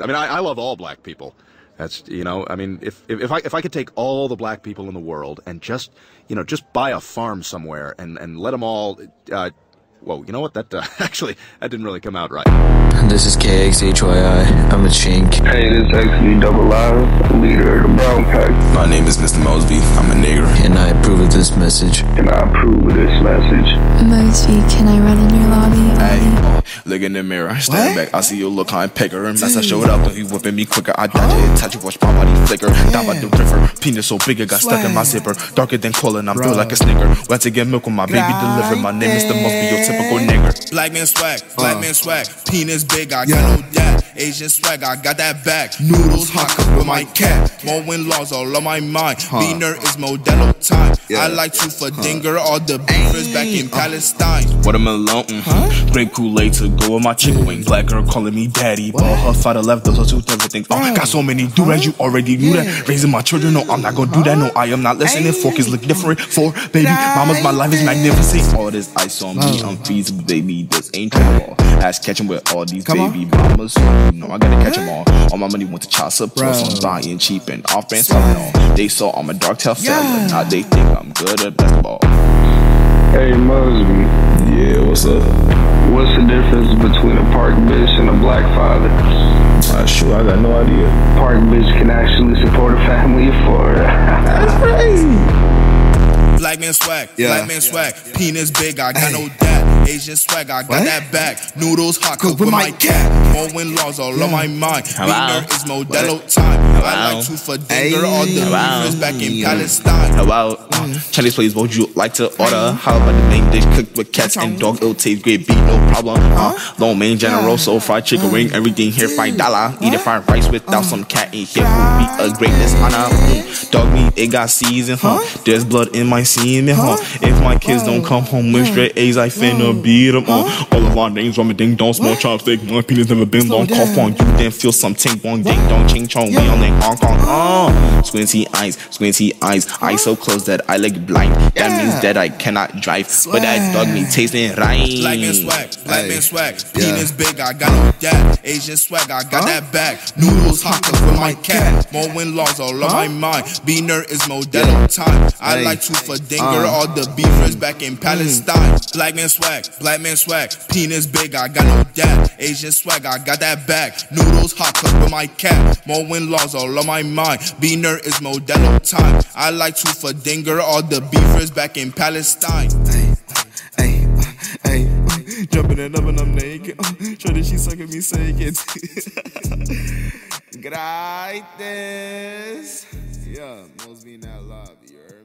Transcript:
I mean, I, I love all black people. That's you know, I mean, if, if if I if I could take all the black people in the world and just you know just buy a farm somewhere and and let them all uh, Whoa, you know what? That uh, actually that didn't really come out right. This is KXHYI. I'm a chink. Hey, this is XB Double Live, leader of the Brown Pack. My name is Mr. Moseby. I'm a nigger. And I approve of this message. And I approve of this message. Moseby, can I run in your lobby? Hey, oh, look in the mirror, I stand back. I see you look kind pecker. And as I showed up, he whipping me quicker. I dodge it, touch it, watch my body flicker. Down by the river, penis so big it got stuck in my zipper. Darker than coal, and I'm built like a snicker. Went to get milk when my baby delivered. My name is the Moseby, your typical nigger. Black man swag, black man swag. Penis big, I got no doubt. Asian swag, I got that back. Noodles hot cook with my cat. More win laws all on my mind. Beaner is Modelo time. I like to for dinger all the beefers back in Palestine. Watermelon, mm-hmm. grape Kool-Aid to go with my chicken wing. Black girl calling me daddy, but her father left us two everything. Oh, got so many do-rags, you already knew that. Raising my children, no, I'm not gonna do that. No, I am not listening. Focus look different for baby mamas. My life is magnificent. All this ice on me, I'm feasible, baby. This ain't trouble. Ass catching with all these baby mamas. You know I gotta catch them all. All my money went to child support, I'm buying cheap and off-brand stuff. No, they saw I'm a dark tail failure. Now they think I'm good at basketball. Hey Moseby. Yeah, what's up? What's the difference between a park bitch and a black father? Uh, sure, I got no idea. Park bitch can actually support a family of four. That's crazy. Black man swag, yeah. black man swag. Penis big, I got no dad. Asian swag, I got what? that back. Noodles hot, cook with my cat. More win laws all yeah. on my mind. Hello? is Modelo what? time. Hello? I like to for dinner all the beefers back in Palestine. Hello? Uh, Chinese place, what would you like to order? How about the main dish cooked with cats and dog? It'll taste great, beef, no problem. Uh, long main general, so fried chicken wing, everything here five dollar. Eat a fried rice without some cat in here would be a greatness honor. Mm. Dog meat, it got season, huh? There's blood in my semen, huh? If my kids don't come home with straight A's, I finna beat them, uh. All of our names, I'm a ding dong, small chopstick. My penis never been long. Cough on you, then feel some ting bong, ding dong, ching chong. We on in Hong Kong, uh. Squinty eyes, squinty eyes, eyes so close that I look blind. That means that I cannot drive, but that dog me tasting right. Black man swag, black man swag. Penis big, I got no dad. Asian swag, I got that back. Noodles hot, cause with my cat. More win laws all on my mind. Beaner is Modelo time. I like to for dinger uh. all the beavers back in Palestine. Mm. Black man swag, black man swag. Penis big, I got no dad. Asian swag, I got that back. Noodles hot, cause with my cat. More win laws all on my mind. Beaner is Modelo time. I like to for dinger all the beavers back in Palestine. Hey, hey, uh, hey, uh, jumping it up and I'm naked. Uh, Shorty, she sucking me saying Gracias. Yeah, Moseby in that lobby, you heard?